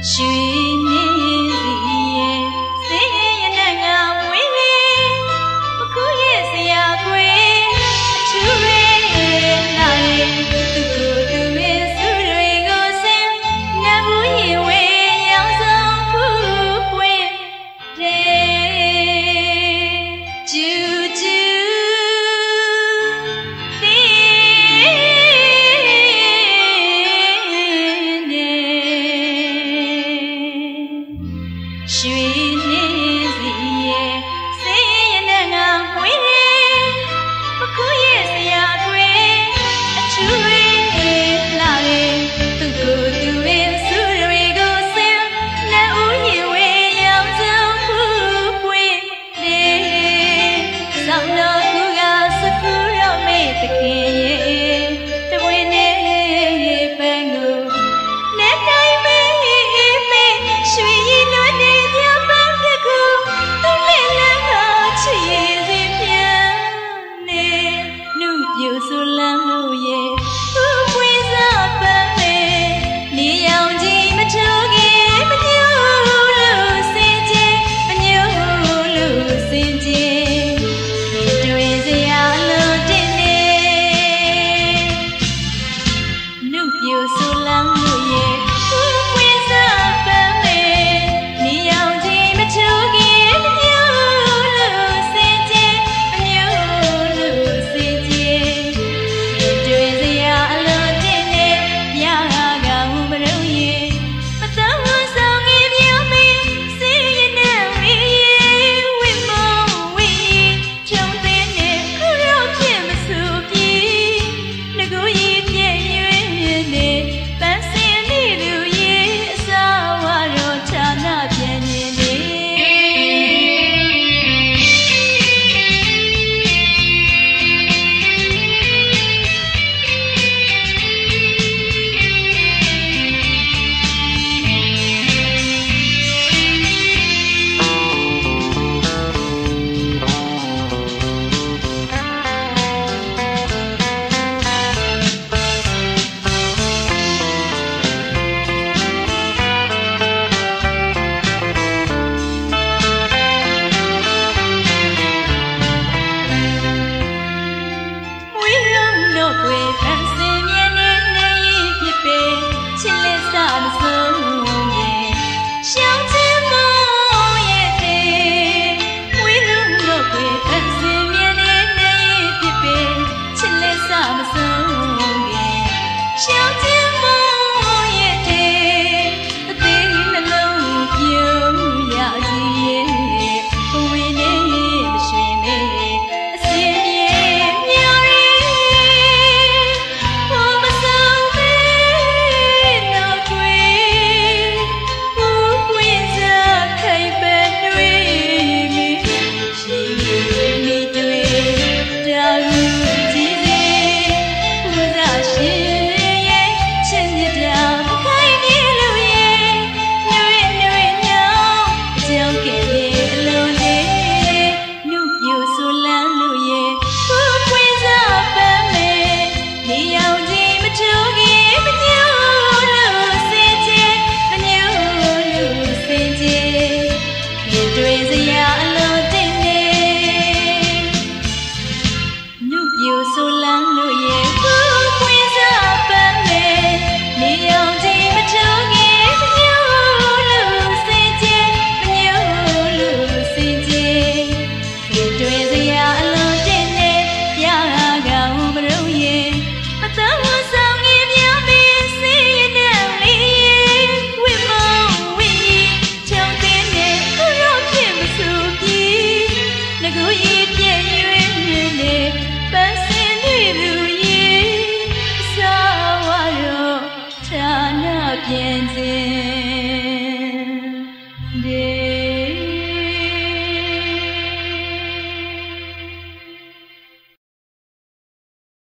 寻 you I'm